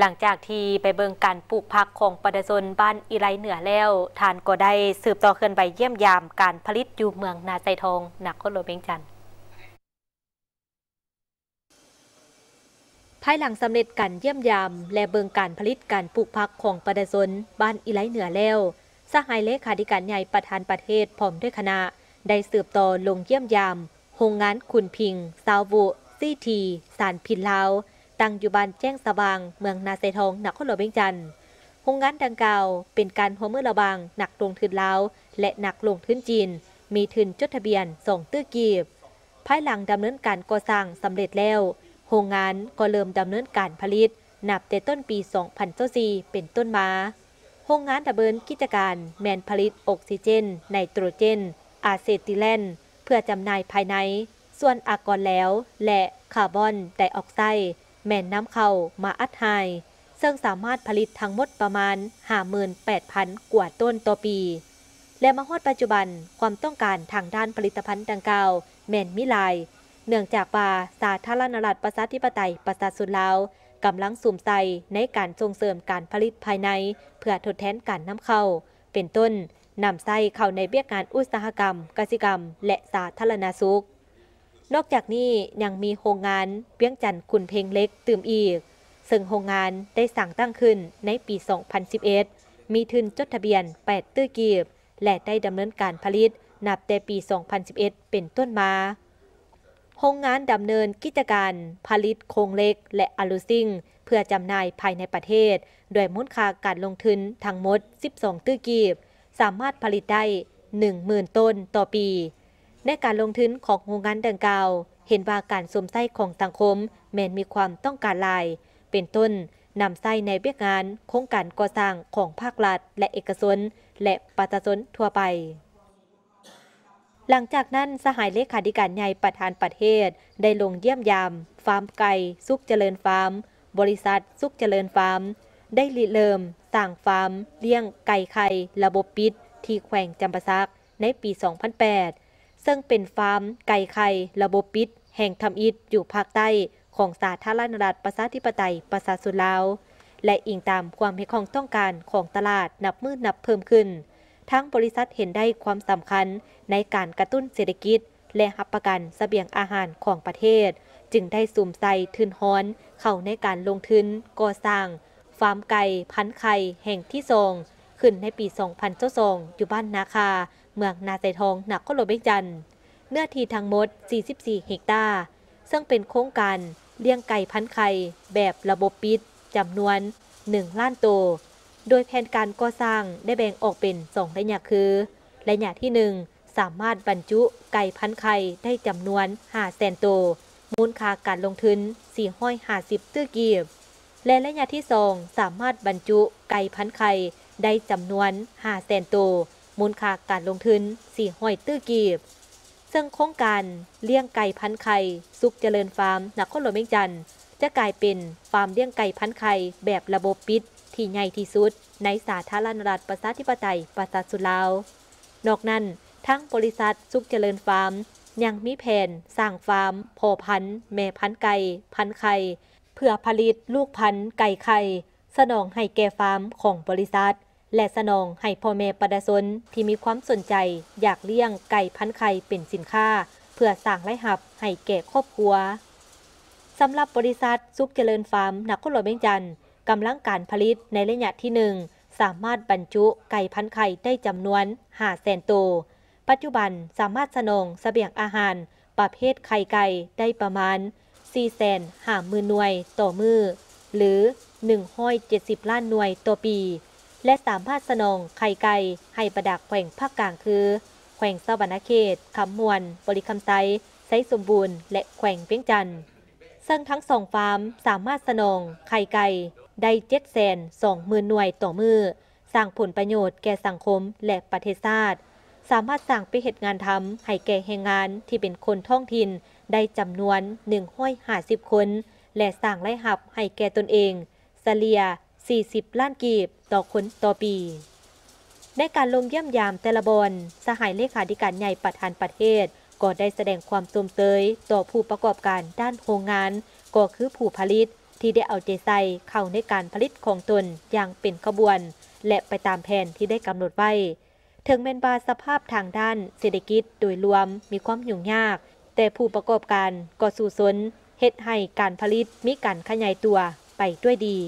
หลังจากที่ไปเบิงการปลูกผักของประชาชนบ้านอีไรเหนือแล้วทานก็ได้สืบต่อเคลื่อนไปเยี่ยมยามการผลิตอยู่เมืองนาไซทองหนักคนโลเบงจันภายหลังสำเร็จการเยี่ยมยาม และเบิงการผลิตการปลูกผักของประชาชนบ้านอีไรเหนือแล้วสหายเลขาธิการใหญ่ประธานประเทศพร้อมด้วยคณะ ได้สืบต่อลงเยี่ยมยามโรงงานคุณพิง ซาวบุ ซีที สารพินลาว ตั้งอยู่บ้านแจ้งสว่าง เมืองนาเซทองนครหลวงเวียงจันทน์โรงงานดังกล่าวเป็นการหัวมือระบางหนักลงทุนลาว และหนักลงทุนจีน มีทุนจดทะเบียนส่งตื้อกีบ ภายหลังดำเนินการก่อสร้างสำเร็จแล้วโรงงานก็เริ่มดำเนินการผลิต นับแต่ต้นปี 2024เป็นต้นมาโรงงานดำเนินกิจการแมนผลิตออกซิเจน ไนโตรเจน อาเซติเลน เพื่อจำหน่ายภายใน ส่วนอากรแล้ว และคาร์บอนไดออกไซด์ แม่นน้ำเข้ามาอัดไฮซึ่งสามารถผลิตทั้งหมดประมาณ 58,000 กว่าต้นต่อปี และมาฮอดปัจจุบันความต้องการทางด้านผลิตภัณฑ์ดังกล่าวแม่นมิลาย เนื่องจากว่าสาธารณรัฐประชาธิปไตยประชาชนลาวกำลังสุ่มใส่ในการส่งเสริมการผลิตภายใน เพื่อทดแทนการนำเข้า เป็นต้นนำใส่เข้าในเบียกงานอุตสาหกรรม กสิกรรม และสาธารณสุข นอกจากนี้ยังมีโรงงานเวียงจันทร์คุณเพลงเล็กตื่มอีก ซึ่งโรงงานได้สั่งตั้งขึ้นในปี 2011 มีทุนจดทะเบียน 8 ตื้อกีบ และได้ดำเนินการผลิตนับแต่ปี 2011 เป็นต้นมา โรงงานดำเนินกิจการผลิตโครงเล็กและอลูซิงเพื่อจำหน่ายภายในประเทศ โดยมูลค่าการลงทุนทั้งหมด 12 ตื้อกีบ สามารถผลิตได้ 10,000 ต้นต่อปี ในการลงทุนของโรงงานดังกล่าว เห็นว่าการสมไส้ของสังคมแม้นมีความต้องการหลาย เป็นต้นนำไส้ในเบียกงานโครงการก่อสร้างของภาครัฐ และเอกชนและประชาชนทั่วไป หลังจากนั้นสหายเลขาธิการใหญ่ประธานประเทศ ได้ลงเยี่ยมยาม ฟาร์มไก่สุขเจริญฟาร์ม บริษัทสุขเจริญฟาร์ม ได้ริเริ่มสร้างฟาร์ม เลี้ยงไก่ไข่ระบบปิด ที่แขวงจำปาสักในปี 2008 ซึ่งเป็นฟาร์ม ไก่ไข่ระบบปิด แห่งทำอิฐอยู่ภาคใต้ของสาธารณรัฐประชาธิปไตยประชาชนลาว และอิงตามความเห็นของต้องการของตลาดนับมือนับเพิ่มขึ้น ทั้งบริษัทเห็นได้ความสำคัญในการกระตุ้นเศรษฐกิจ และหับประกันสเสบียงอาหารของประเทศ จึงได้สุ่มใส่ทุนฮ้อน เข้าในการลงทุนก่อสร้าง ฟาร์มไก่พันไข่แห่งที่ทรง ขึ้นในปี 2022อยู่บ้านนาคา เมืองนาไซทองหนักก็โลเบกจันเนื้อที่ทั้งหมด 44 เฮกตาร์ ซึ่งเป็นโครงการเลี้ยงไก่พันไข่แบบระบบปิดจำนวน 1 ล้านตัว โดยแผนการก่อสร้างได้แบ่งออกเป็น 2 ระยะคือ ระยะที่ 1 สามารถบรรจุไก่พันไข่ได้จำนวน 5 แสนตัว มูลค่าการลงทุน 450ตื้อกีบ และระยะที่ 2 สามารถบรรจุไก่พันไข่ ได้จำนวน5แสนตัวมูลค่าการลงทุนสี่ห้อยตื้อกีบ ซึ่งโครงการเลี้ยงไก่พันไข่สุขเจริญฟาร์มนครหลวงเวียงจันทน์จะกลายเป็นฟาร์มเลี้ยงไก่พันไข่แบบระบบปิด ที่ใหญ่ที่สุด ในสาธารณรัฐประชาธิปไตยประชาชนลาว นอกนั้นทั้งบริษัทสุขเจริญฟาร์ม ยังมีแผนสร้างฟาร์มพอพันธุ์แม่พันธุ์ไก่พันธุ์ไข่เพื่อผลิตลูกพันธุ์ไก่ไข่สนองให้แก่ฟาร์มของบริษัท และสนองให้พ่อแม่ประชาชนที่มีความสนใจ อยากเลี้ยงไก่พันไข่เป็นสินค้า เพื่อสร้างรายหับให้แก่ครอบครัวสำหรับบริษัทสุขเจริญฟาร์มนักคนหลวงเบงจันกำลังการผลิตในระยะที่1สามารถบรรจุไก่พันไข่ได้จำนวน5แสนตัว ปัจจุบันสามารถสนองสเสบียงอาหาร ประเภทไข่ไก่ได้ประมาณ4แสนห้ามื่นหน่วยต่อมือ หรือ 170 ล้านหน่วยต่อปี และสามารถสนองไข่ไก่ให้ประดักแขวงภาคกลางคือ แขวงสวรรณเขตคำมวนบริคำไซไซสมบูรณ์ และแขวงเพียงจันทร์ซึ่งทั้งสองฟาร์มสามารถสนองไข่ไก่ได้เจ็ดแสนสองหมื่นหน่วยต่อมือ สร้างผลประโยชน์แก่สังคมและประเทศชาติ สามารถสร้างไปเหตุงานทำให้แก่แรงงานที่เป็นคนท้องถิ่นได้จำนวนหนึ่งห้อยห้าสิบคน และสร้างไรายหับให้แก่ตนเองเสเลีย 40 ล้านกีบต่อคนต่อปี ในการลงเยี่ยมยามแต่ละบอนสหายเลขาธิการใหญ่ประธานประเทศ ก็ได้แสดงความสมเตยต่อผู้ประกอบการด้านโรงงาน ก็คือผู้ผลิตที่ได้เอาใจใส่เข้าในการผลิตของตนอย่างเป็นขบวน และไปตามแผนที่ได้กำหนดไว้ ถึงแม้นว่าสภาพทางด้านเศรษฐกิจโดยรวมมีความยุ่งยาก แต่ผู้ประกอบการก็สู้สนเฮ็ดให้การผลิตมีการขยายตัวไปด้วยดี